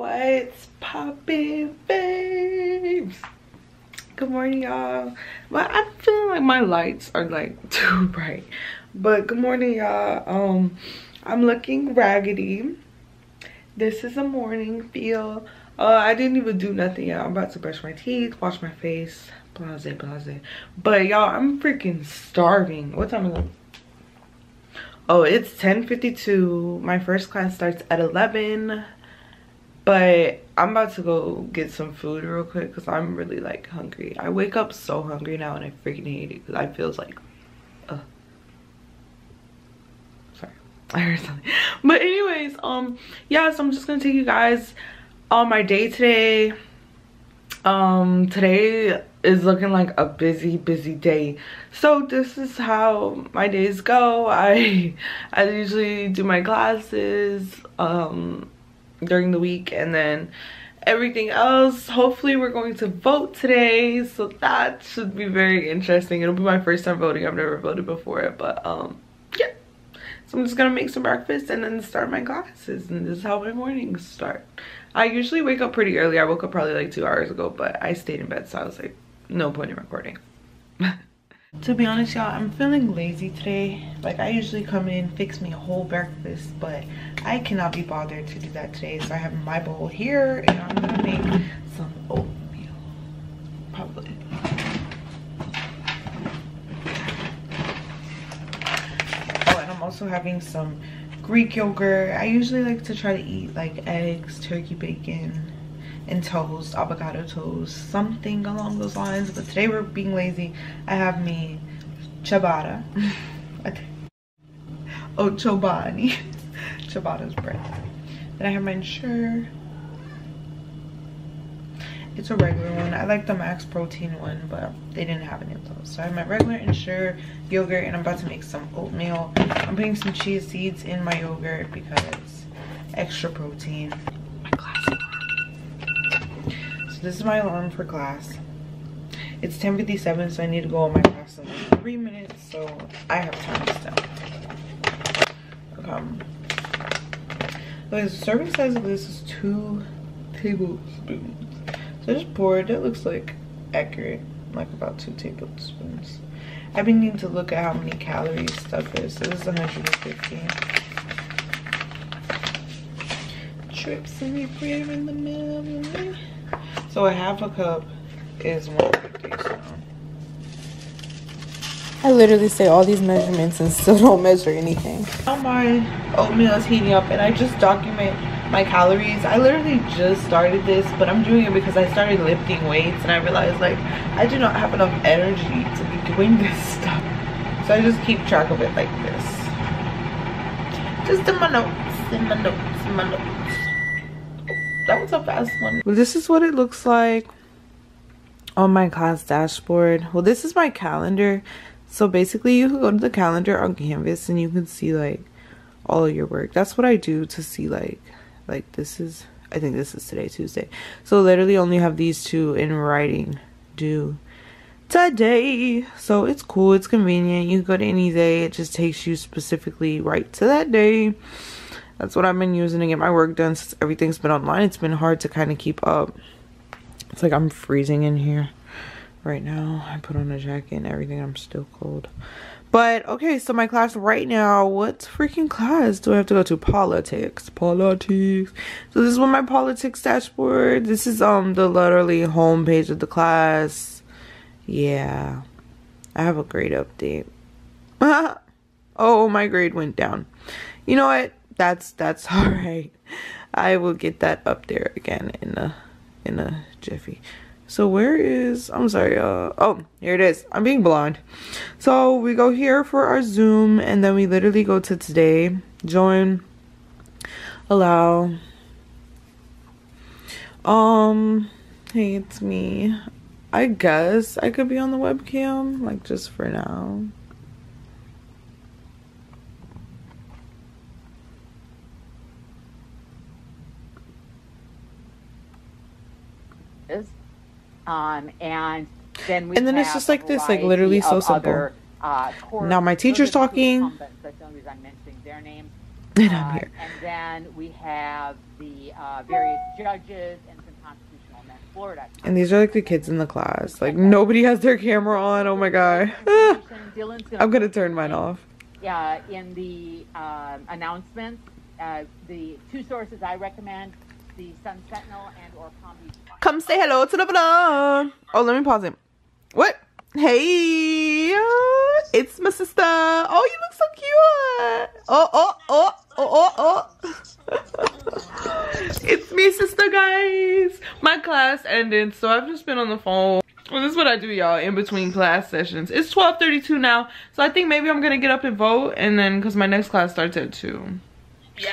What's poppin', babes? Good morning, y'all. But I'm feeling like my lights are like too bright. But good morning, y'all. Um, I'm looking raggedy. This is a morning feel. Uh, I didn't even do nothing yet. I'm about to brush my teeth, wash my face, blase, blase. But y'all, I'm freaking starving. What time is it? Oh, it's 10.52. My first class starts at 11. But I'm about to go get some food real quick because I'm really like hungry. I wake up so hungry now and I freaking hate it because I feels like, uh. Sorry, I heard something. But anyways, um, yeah, so I'm just gonna take you guys on my day today. Um, today is looking like a busy, busy day. So this is how my days go. I, I usually do my classes, um, during the week and then everything else. Hopefully we're going to vote today so that should be very interesting. It'll be my first time voting. I've never voted before but um yeah. So i'm just gonna make some breakfast and then start my classes and this is how my mornings start. I usually wake up pretty early. I woke up probably like two hours ago but i stayed in bed so i was like no point in recording to be honest y'all i'm feeling lazy today. Like i usually come in fix me a whole breakfast but i cannot be bothered to do that today. So i have my bowl here and i'm gonna make some oatmeal. Probably. Oh and i'm also having some greek yogurt. I usually like to try to eat like eggs turkey bacon and toast, avocado toast, something along those lines. But today we're being lazy. I have me ciabatta. oh, chobani. Ciabatta's bread. Then I have my Ensure. It's a regular one. I like the max protein one, but they didn't have any of those. So I have my regular Ensure yogurt and I'm about to make some oatmeal. I'm putting some chia seeds in my yogurt because extra protein this is my alarm for class. It's 10.57, so I need to go on my class in like three minutes, so I have time still. Um, the serving size of this is two tablespoons. So I just poured, it looks like accurate, like about two tablespoons. I've been needing to look at how many calories stuff is. So this is 150. Trips you put in the middle. So a half a cup is 150. So. I literally say all these measurements and still don't measure anything. Now my oatmeal is heating up and I just document my calories. I literally just started this, but I'm doing it because I started lifting weights and I realized like I do not have enough energy to be doing this stuff. So I just keep track of it like this. Just in my notes, in my notes, in my notes that was a fast one. Well this is what it looks like on my class dashboard. Well this is my calendar. So basically you can go to the calendar on canvas and you can see like all of your work. That's what i do to see like like this is i think this is today tuesday. So literally only have these two in writing due today. So it's cool. It's convenient. You can go to any day. It just takes you specifically right to that day that's what I've been using to get my work done since everything's been online. It's been hard to kind of keep up. It's like I'm freezing in here right now. I put on a jacket and everything. I'm still cold. But okay, so my class right now, what freaking class do I have to go to? Politics. Politics. So this is what my politics dashboard. This is um the literally home page of the class. Yeah. I have a grade update. oh, my grade went down. You know what? That's that's all right. I will get that up there again in a in a jiffy. So where is I'm sorry, uh oh, here it is. I'm being blind. So we go here for our Zoom and then we literally go to today, join, allow. Um hey, it's me. I guess I could be on the webcam, like just for now. Um, and then we and then it's just like this, like literally so simple. Other, uh, now my teacher's talking. And I'm Uh, here. And then we have the uh, various judges and some constitutional men Florida. And these are like the kids in the class. Like nobody has their camera on. Oh my god. I'm gonna turn mine off. uh, in the um, announcements, uh, the two sources I recommend, the Sun Sentinel and or Palm Beach. Come say hello to the vlog. Oh, let me pause it. What? Hey, it's my sister. Oh, you look so cute. Oh, oh, oh, oh, oh, oh. it's me, sister, guys. My class ended, so I've just been on the phone. Well, this is what I do, y'all, in between class sessions. It's 12.32 now, so I think maybe I'm going to get up and vote, and then, because my next class starts at 2. Yeah,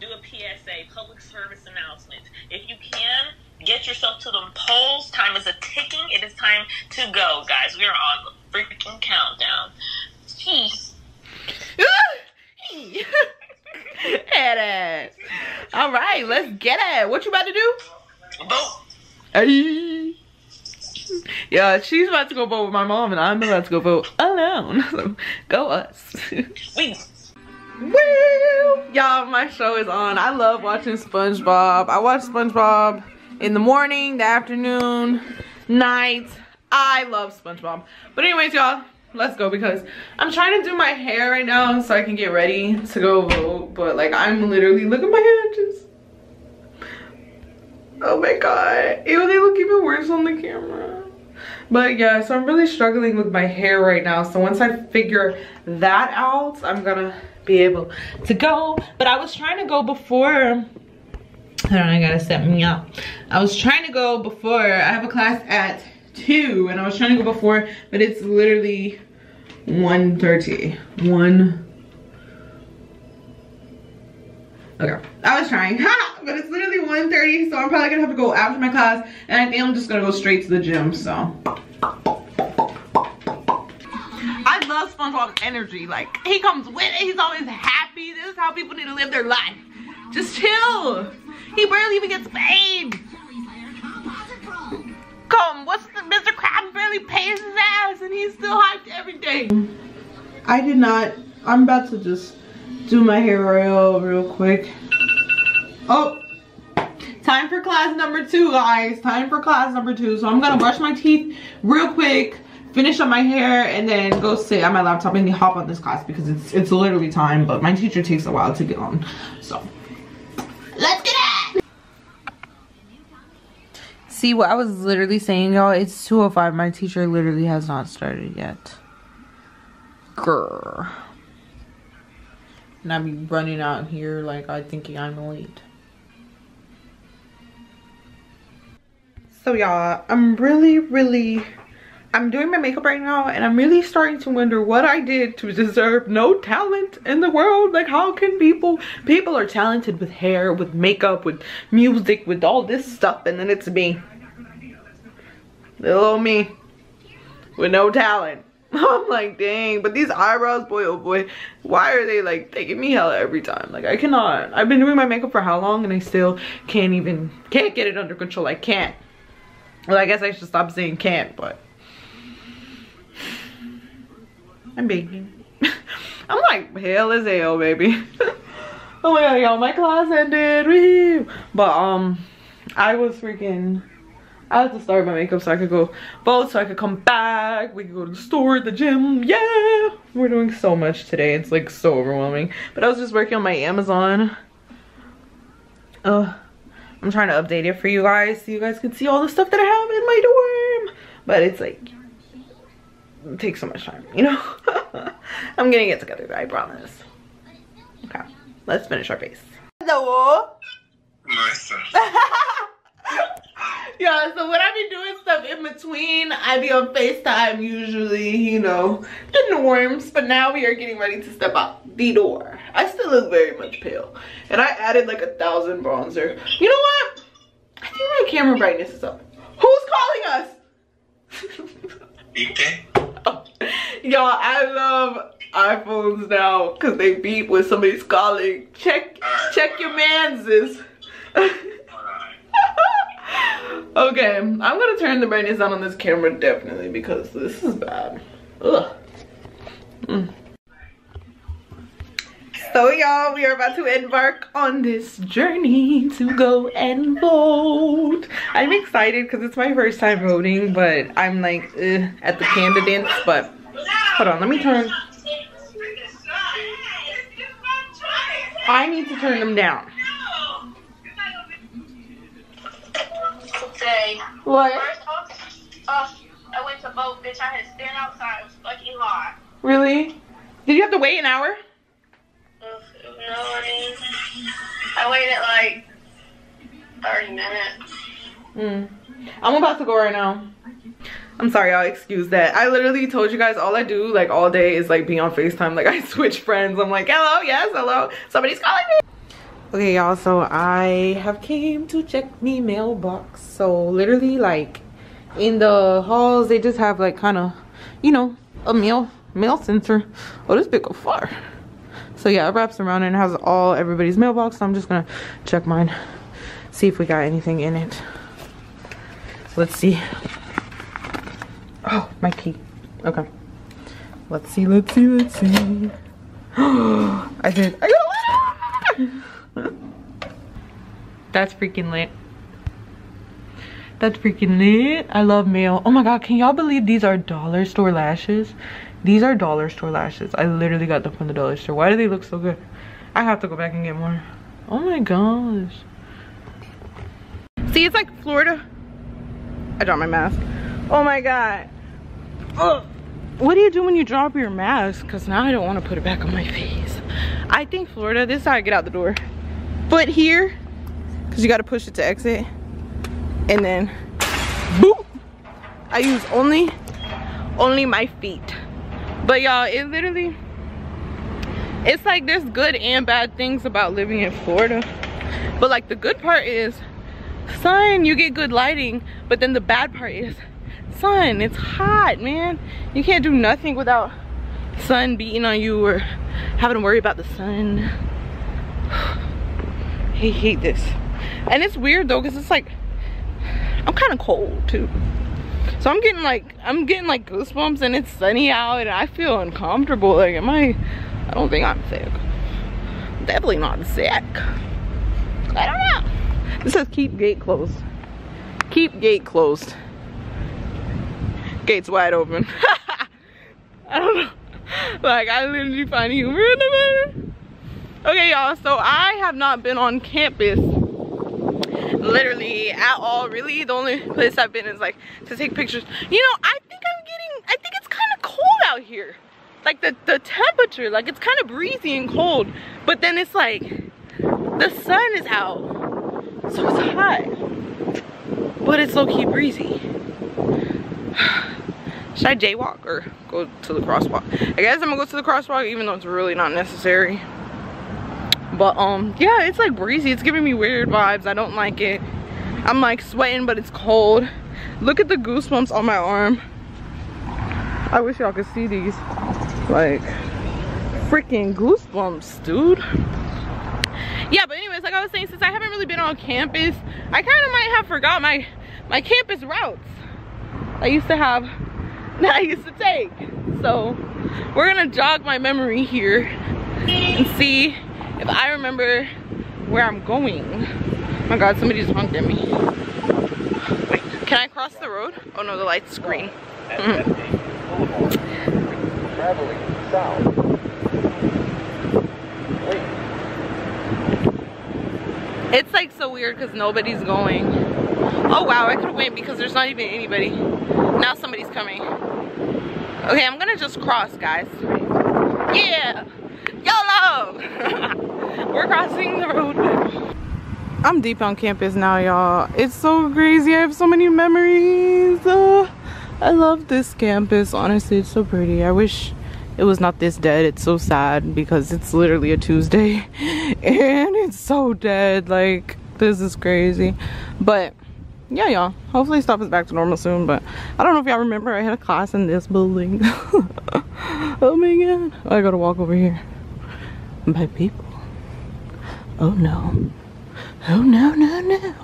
do a PSA, public service announcement. If you can, get yourself to them polls. Time is a ticking. It is time to go, guys. We are on the freaking countdown. Jeez. Head ass. All right, let's get it. What you about to do? Vote. Hey. Yeah, she's about to go vote with my mom, and I'm about to go vote alone. So go us. We Woo! Y'all, my show is on. I love watching SpongeBob. I watch SpongeBob in the morning, the afternoon, night. I love SpongeBob. But anyways, y'all, let's go because I'm trying to do my hair right now so I can get ready to go vote. But like, I'm literally, look at my hair just. Oh my god. Ew, they look even worse on the camera. But yeah, so I'm really struggling with my hair right now. So once I figure that out, I'm gonna be able to go. But I was trying to go before. Hold on, I gotta set me up. I was trying to go before. I have a class at 2 and I was trying to go before, but it's literally 1.30. 1 Okay, I was trying, ha! But it's literally 1.30, so I'm probably gonna have to go after my class, and I think I'm just gonna go straight to the gym, so. Love SpongeBob's energy. Like, he comes with it, he's always happy. This is how people need to live their life. Just chill. He barely even gets paid. Come, what's the, Mr. Krabs barely pays his ass, and he's still hyped every day. I did not, I'm about to just do my hair real, real quick. Oh, time for class number two, guys. Time for class number two. So I'm gonna brush my teeth real quick, finish up my hair, and then go sit at my laptop and hop on this class because it's it's literally time. But my teacher takes a while to get on. So let's get it. See what I was literally saying, y'all? It's 2.05. My teacher literally has not started yet. Grr. And I be running out here like I thinking I'm late. So y'all, I'm really, really, I'm doing my makeup right now and I'm really starting to wonder what I did to deserve no talent in the world. Like how can people, people are talented with hair, with makeup, with music, with all this stuff and then it's me. Little me with no talent. I'm like, dang, but these eyebrows, boy, oh boy, why are they like taking me hell every time? Like I cannot, I've been doing my makeup for how long and I still can't even, can't get it under control. I can't. Well, I guess I should stop saying can't, but I'm baking. I'm like hell as hell, baby. oh my god, y'all, my class ended. But um, I was freaking. I had to start my makeup so I could go vote, so I could come back. We could go to the store, the gym. Yeah, we're doing so much today. It's like so overwhelming. But I was just working on my Amazon. Uh, I'm trying to update it for you guys so you guys can see all the stuff that I have in my dorm. But it's like, it takes so much time, you know? I'm gonna get together, I promise. Okay, let's finish our face. Hello. Nice. yeah, so when I be doing stuff in between, I be on FaceTime usually, you know, the norms. But now we are getting ready to step out the door. I still look very much pale. And I added like a thousand bronzer. You know what? I think my camera brightness is up. Who's calling us? Y'all, I love iPhones now because they beep when somebody's calling. Check, check your manses. Okay, I'm gonna turn the brightness down on this camera definitely because this is bad. Ugh. Mm. So y'all, we are about to embark on this journey to go and vote. I'm excited because it's my first time voting, but I'm like at the candidates. But hold on, let me turn. I need to turn them down. Say, What? first off, uh, I went to vote, bitch. I had to stand outside. It was fucking hot. Really? Did you have to wait an hour? No, I mean, I waited like 30 minutes. Mm. I'm about to go right now. I'm sorry, y'all. Excuse that. I literally told you guys all I do like all day is like be on FaceTime. Like I switch friends. I'm like, hello, yes, hello. Somebody's calling me. Okay, y'all. So I have came to check me mailbox. So literally, like in the halls, they just have like kind of, you know, a mail mail sensor. Oh, this big go far. So yeah, it wraps around and has all everybody's mailbox. So I'm just gonna check mine, see if we got anything in it. Let's see. Oh, my key. Okay. Let's see, let's see, let's see. I did. I got a letter! That's freaking lit. That's freaking lit. I love mail. Oh my god, can y'all believe these are dollar store lashes? These are dollar store lashes. I literally got them from the dollar store. Why do they look so good? I have to go back and get more. Oh my gosh. See, it's like Florida. I dropped my mask. Oh my god. What do you do when you drop your mask? Because now I don't want to put it back on my face. I think Florida, this is how I get out the door. Foot here, because you got to push it to exit. And then, boop. I use only, only my feet. But y'all, it literally, it's like there's good and bad things about living in Florida. But like the good part is, sun, you get good lighting. But then the bad part is, sun, it's hot, man. You can't do nothing without sun beating on you or having to worry about the sun. I hate this. And it's weird though, because it's like, I'm kind of cold too. So I'm getting like, I'm getting like goosebumps and it's sunny out and I feel uncomfortable. Like, am I, I don't think I'm sick. Definitely not sick. I don't know. This says keep gate closed. Keep gate closed. Gates wide open. I don't know. Like, I literally find humor in the matter. Okay, y'all, so I have not been on campus literally at all really the only place i've been is like to take pictures you know i think i'm getting i think it's kind of cold out here like the the temperature like it's kind of breezy and cold but then it's like the sun is out so it's hot but it's low-key breezy should i jaywalk or go to the crosswalk? I guess i'm gonna go to the crosswalk even though it's really not necessary. But um yeah it's like breezy. It's giving me weird vibes. I don't like it. I'm like sweating but it's cold. Look at the goosebumps on my arm. I wish y'all could see these. Like freaking goosebumps dude. Yeah but anyways like i was saying since i haven't really been on campus i kind of might have forgot my my campus routes. I used to have that i used to take so we're gonna jog my memory here and see if I remember where I'm going. Oh my god, somebody just honked at me. Wait, can I cross the road? Oh no, the light's green. Traveling south. It's like so weird because nobody's going. Oh wow, I could went because there's not even anybody. Now somebody's coming. Okay, I'm gonna just cross, guys. Yeah! YOLO! We're crossing the road. I'm deep on campus now, y'all. It's so crazy. I have so many memories. Oh, I love this campus. Honestly, it's so pretty. I wish it was not this dead. It's so sad because it's literally a Tuesday and it's so dead. Like, this is crazy. But yeah, y'all. Hopefully stuff is back to normal soon. But I don't know if y'all remember I had a class in this building. oh my god. I gotta walk over here. by people. Oh no. Oh no, no, no.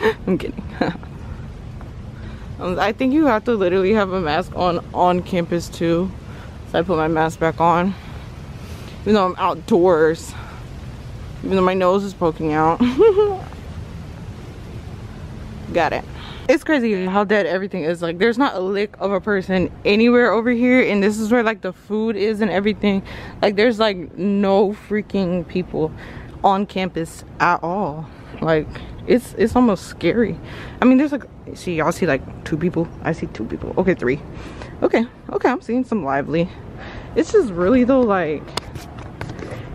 I'm kidding. Um, I think you have to literally have a mask on on campus too. So I put my mask back on. even though I'm outdoors. Even though my nose is poking out. Got it. It's crazy how dead everything is. Like there's not a lick of a person anywhere over here and this is where like the food is and everything. Like there's like no freaking people on campus at all. Like it's it's almost scary. I mean there's like see y'all see like two people. I see two people. Okay, three. Okay, okay, I'm seeing some lively. It's just really though like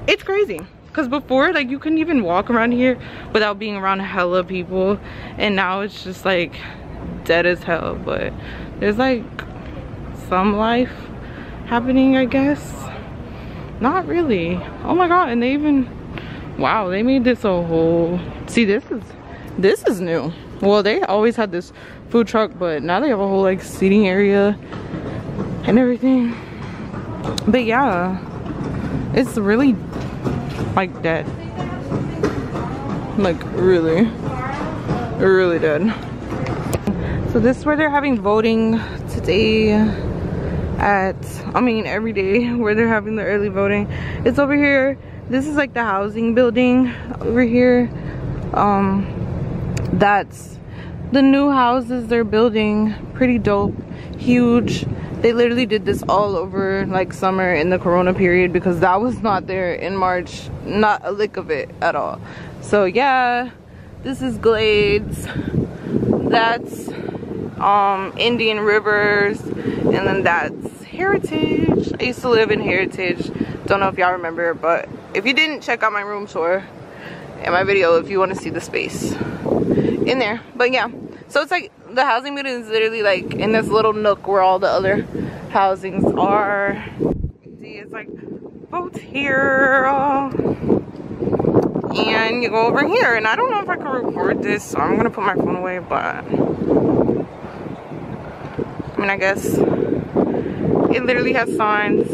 it's crazy because before like you couldn't even walk around here without being around hella people. And now it's just like dead as hell. But there's like some life happening i guess. Not really. Oh my god and they even wow they made this a whole see this is this is new. Well they always had this food truck but now they have a whole like seating area and everything. But yeah it's really like dead. Like really. Really dead. So this is where they're having voting today at i mean every day where they're having the early voting. It's over here. This is like the housing building over here. Um that's the new houses they're building pretty dope huge they literally did this all over like summer in the corona period because that was not there in march. Not a lick of it at all. So yeah. This is glades. That's um indian rivers. And then that's heritage. I used to live in heritage. Don't know if y'all remember but if you didn't check out my room tour in my video if you want to see the space in there. But yeah. So it's like the housing building is literally like in this little nook where all the other housings are. See it's like boats here uh, and you go over here. And i don't know if i can record this so i'm gonna put my phone away but i mean i guess it literally has signs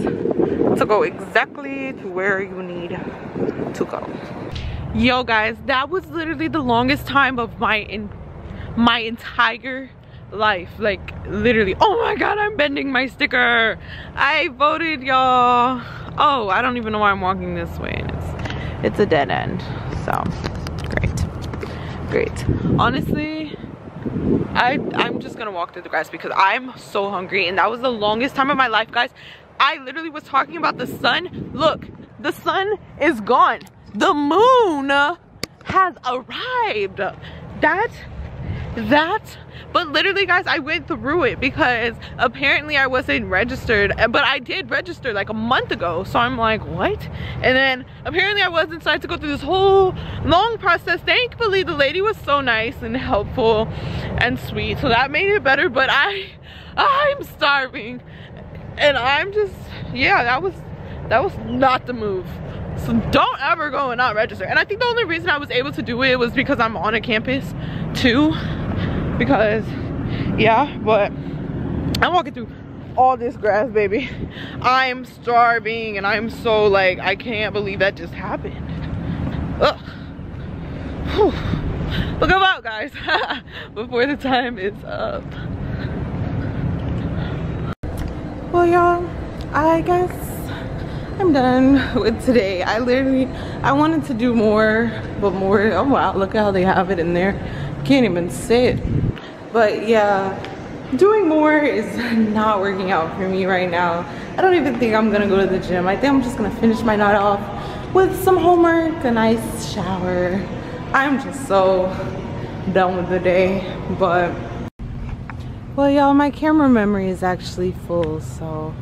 to go exactly to where you need to go. Yo guys that was literally the longest time of my my entire life. Like literally. Oh my god i'm bending my sticker. I voted y'all. Oh i don't even know why i'm walking this way. And it's it's a dead end. So great. Great. Honestly i i'm just gonna walk through the grass because i'm so hungry. And that was the longest time of my life guys. I literally was talking about the sun. Look the sun is gone. The moon has arrived. That that but literally guys i went through it because apparently i wasn't registered but i did register like a month ago. So i'm like what? And then apparently i wasn't so i had to go through this whole long process. Thankfully the lady was so nice and helpful and sweet so that made it better but i i'm starving. And i'm just yeah that was that was not the move. So don't ever go and not register. And i think the only reason i was able to do it was because i'm on a campus too because yeah but i'm walking through all this grass baby. I'm starving and i'm so like i can't believe that just happened. Ugh. Whew. look about guys. Before the time is up. Well y'all i guess i'm done with today. I literally i wanted to do more but more. Oh wow. Look at how they have it in there. Can't even sit but yeah doing more is not working out for me right now. I don't even think i'm gonna go to the gym. I think i'm just gonna finish my night off with some homework a nice shower. I'm just so done with the day but well y'all my camera memory is actually full so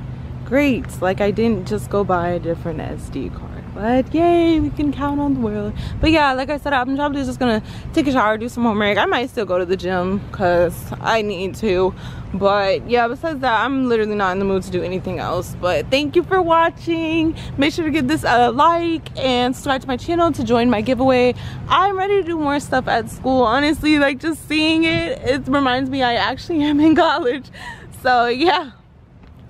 great. Like i didn't just go buy a different sd card but yay we can count on the world. But yeah like i said i'm probably just gonna take a shower do some homework. I might still go to the gym because i need to. But yeah besides that i'm literally not in the mood to do anything else. But thank you for watching. Make sure to give this a like and subscribe to my channel to join my giveaway. I'm ready to do more stuff at school. Honestly like just seeing it it reminds me i actually am in college. So yeah.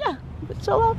Yeah chill out